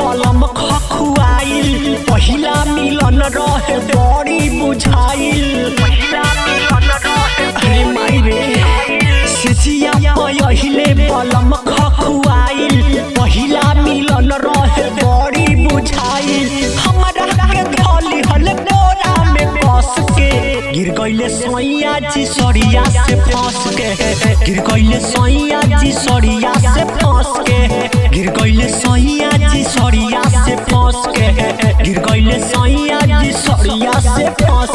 पहिले खखुआइल पहिला मिलन रहे बड़ी बुझाइल अरे माई खखुआइल पहिला मिलन रहे बड़ी बुझाइल गिर गइले सोइया जी सरिया से फंस के गिर गइले सोइया जी सरिया गइले जी सरिया से फंस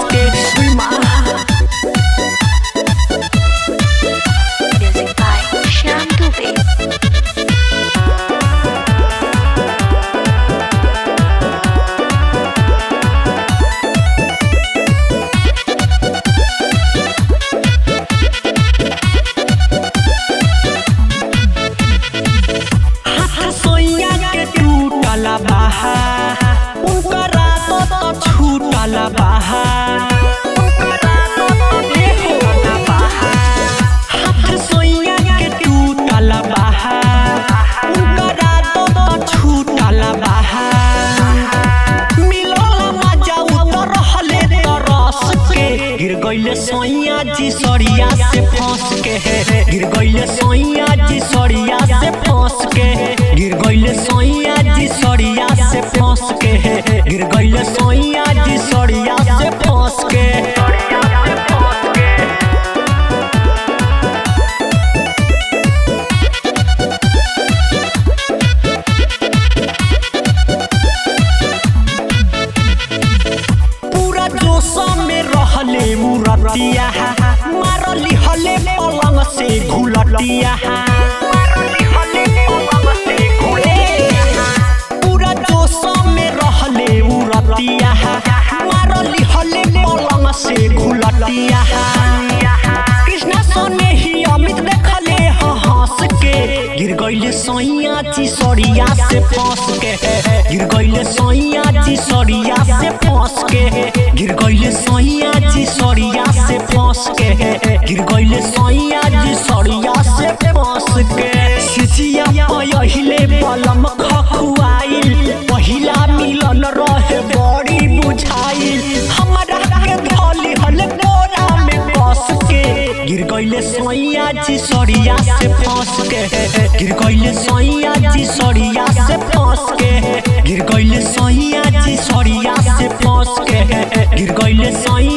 जोश में रहले मुरतिया मारली हले पलंग से घुलटिया पूरा जोश में रहले मुरतिया मारली हले पलंग से घुलटिया कृष्णा सोने ही अमित देखले हंस के गिर गइले सोइया जी सरिया से फंस के गिर गइले सोइया जी सरिया से फंस के गिर गइले सोइया जी से के। गिर सोइया जी, सरिया से फंस के। पहिले खखुआइल, पहिला मिलन रहे बड़ी बुझाइल। हमरा के हल बोरा में के। गिर गइले सोइया जी से के। गिर गइले soy